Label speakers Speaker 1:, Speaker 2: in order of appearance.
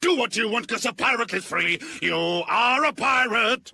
Speaker 1: Do what you want, cause a pirate is free. You are a pirate.